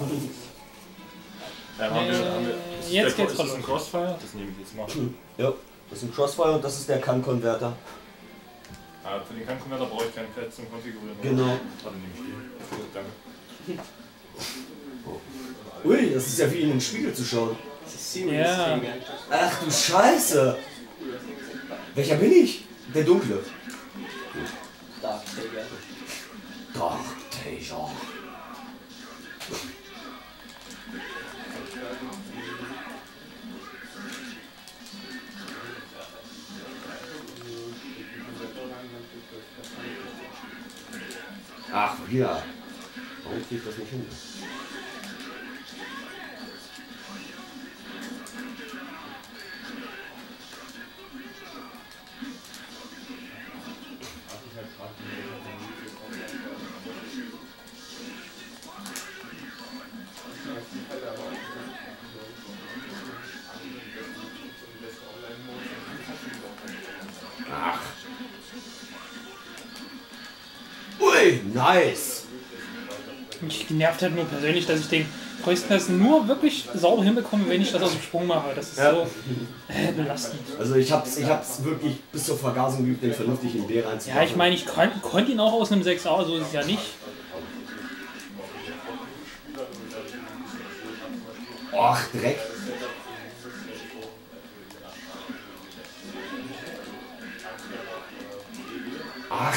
Haben wir, haben wir, ist jetzt der, geht's ist das ein Crossfire? Das nehme ich jetzt mal. Ja, das ist ein Crossfire und das ist der CAN-Konverter. Ah, für den Kernkonverter brauche ich kein Pad zum Konfigurieren. Genau. Warte, nehme ich den. Gut, danke. Ui, das ist ja wie in den Spiegel zu schauen. Das ist Serious Ja. Ach du Scheiße! Welcher bin ich? Der Dunkle. Dark Digga. Dark Taser. Ach, wieder. Warum krieg ich das nicht hin? Nice. Mich nervt halt nur persönlich, dass ich den Teil nur wirklich sauber hinbekomme, wenn ich das aus dem Sprung mache. Das ist Ja. so äh, belastend. Also ich hab's, ich hab's wirklich bis zur Vergasung geübt, den vernünftig in B reinzumachen. Ja, ich meine, ich kon konnte ihn auch aus einem 6a, so ist es ja nicht. Och, Dreck. Ach,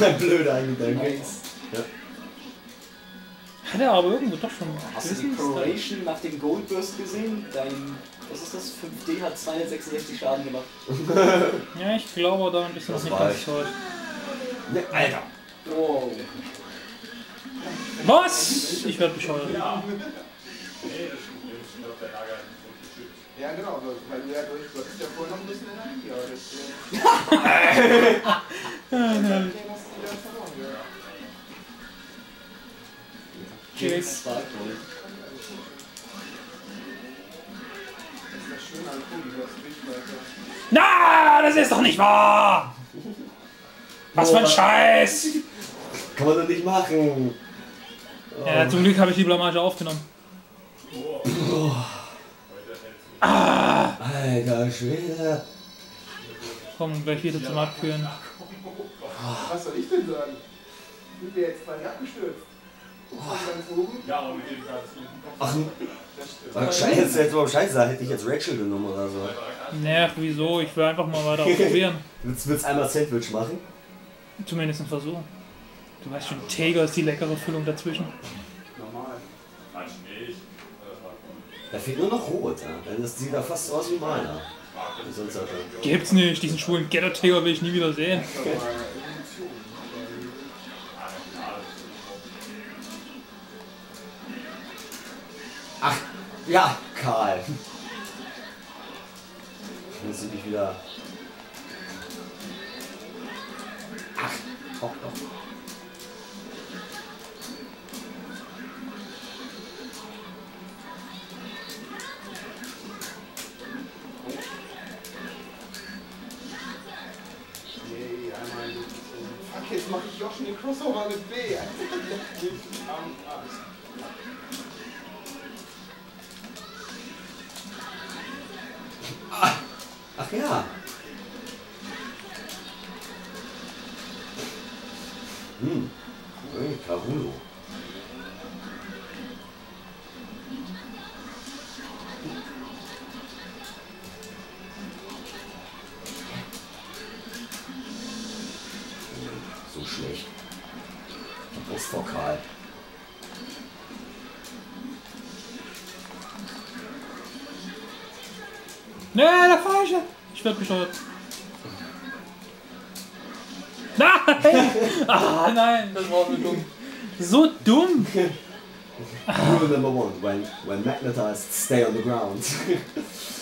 Das war ein blöder Gedanke. Hat er aber irgendwo doch schon Hast du die Correlation nach dem Goldburst gesehen? Dein, was ist das? 5D hat 266 Schaden gemacht. Ja, ich glaube da ein bisschen Das nicht ganz toll. Ne, Alter. Wow. Was? Ich werde bescheuert. Ja, genau, aber weil du ja durch, du hattest ja vorher noch ein bisschen Energie, aber das Sparkle. Das. Na, das ist doch nicht wahr! Was für ein Scheiß! Kann man doch nicht machen. Ja, zum Glück habe ich die Blamage aufgenommen. Alter Schwede. Komm, gleich wieder zum Abkühlen. Was soll ich denn sagen? Sind wir jetzt quasi abgestürzt? Ja, aber mit dem. Ach, ach scheiße, jetzt überhaupt scheiße, da hätte ich jetzt Rachel genommen oder so. Naja, wieso? Ich will einfach mal weiter probieren. Willst du einmal Sandwich machen? Zumindest ein Versuch. Du weißt schon, Teger ist die leckere Füllung dazwischen. Normal. Quatsch nicht. Da fehlt nur noch Rot. Ja. Dann das sieht da fast aus wie meiner. Gibt's nicht, diesen schwulen Getter-Teger will ich nie wieder sehen. Ja, Karl. Willst du dich wieder. Ach, hock doch. Yay, einmal durchgezogen. Fuck jetzt mache ich Josh den Crossover mit B. Ach ja. Hm. Hey, Karulo. So schlecht. Brustvokal. Nee, der falsche. Ich werde bescheuert. Nein! Ah, nein, das war so dumm. So dumm! Rule number one, when, when magnetized, stay on the ground.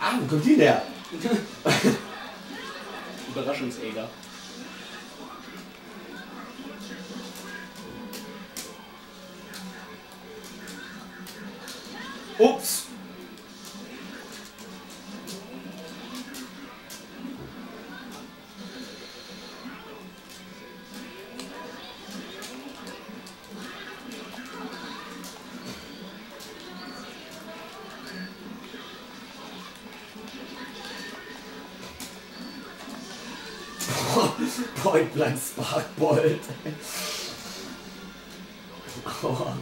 Ah, wo kommt die her? Überraschungsäger. Ups! Voidblind Sparkbolt. Aua.